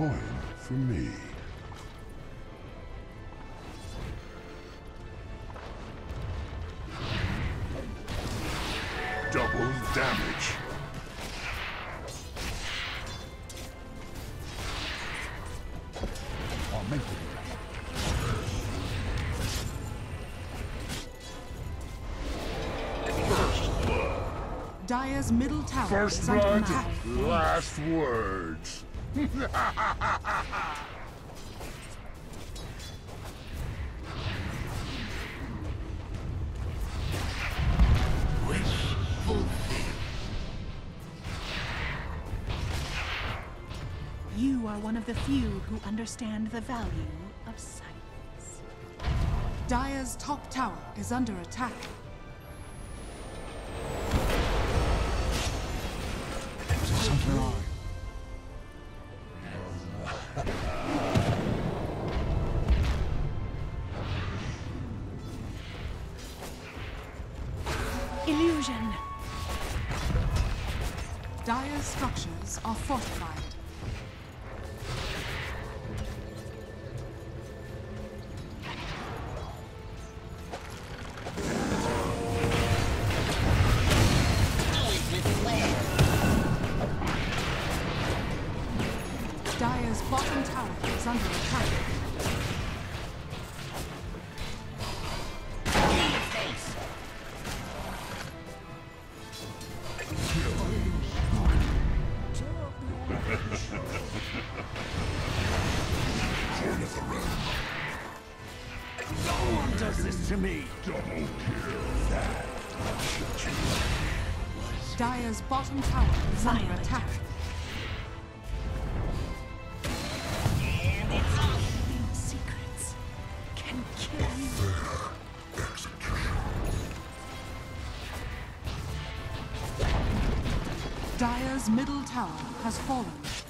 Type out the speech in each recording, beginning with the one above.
coin for me. Double damage. I'll make it. First blood. Dire's middle tower First blood, last words. You are one of the few who understand the value of silence. Dire's top tower is under attack. Something Dire's structures are fortified. Dire's bottom tower is under attack. To me. Double kill. That should you. Dire's bottom tower is under attack. These secrets can kill you. Dire's middle tower has fallen.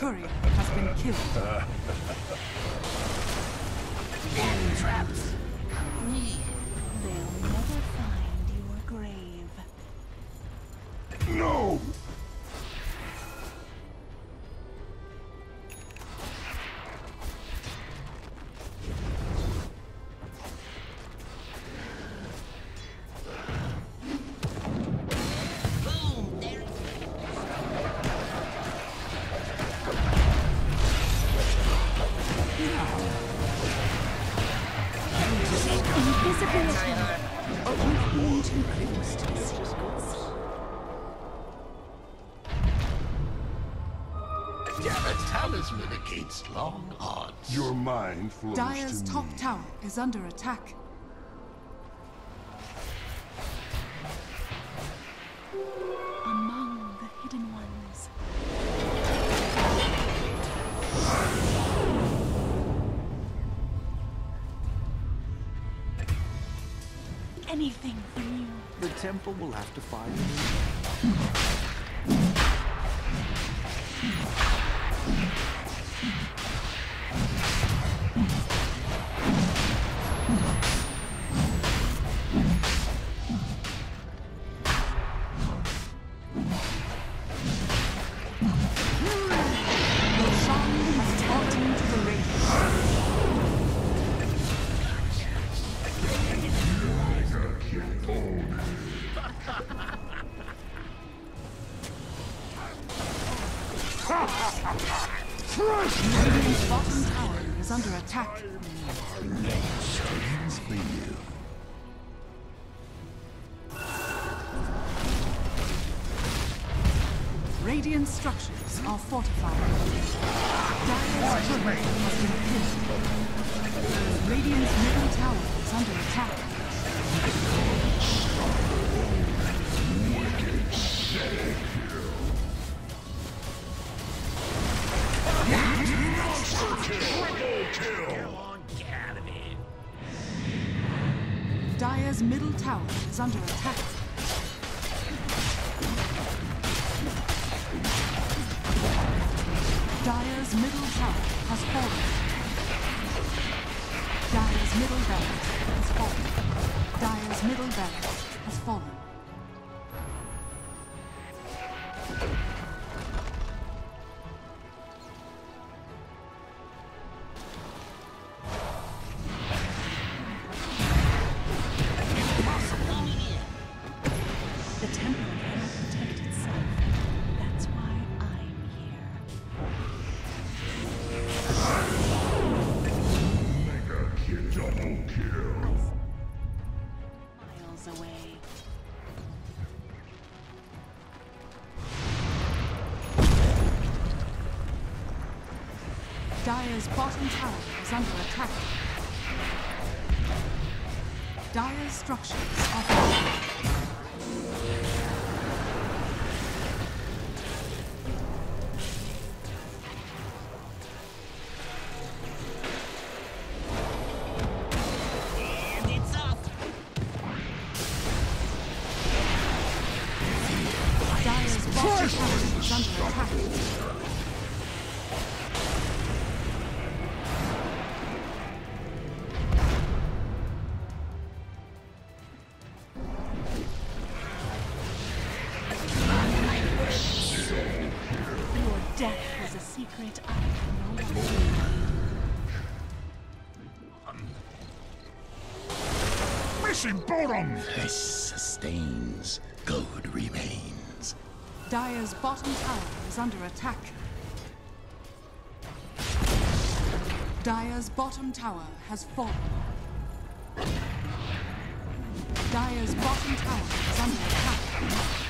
Courier has been killed. They'll Invisibility! Or you've been too close to the secrets. Damn it, talisman against long odds. Your mind flows Dire's to top me. tower is under attack. Anything from you. The temple will have to find me. Radiant's bottom tower is under attack. You. Radiant structures are fortified. Dire's turret has been pinned. Radiant's middle tower is under attack. Wicked Dire's middle tower is under attack. Dire's middle tower has fallen. Dire's middle barracks has fallen. Dire's middle barracks has fallen. Dire's bottom tower is under attack. Dire's structures are falling. Dire's bottom tower is under attack. Death was a secret I can no longer Mission bottom. This sustains, good remains. Dire's bottom tower is under attack. Dire's bottom tower has fallen. Dire's bottom tower is under attack.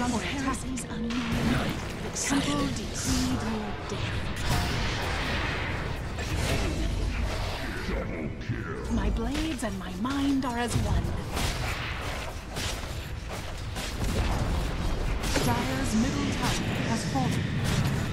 Someone. Temple decreed your death. My blades and my mind are as one. Dire's middle tower has fallen.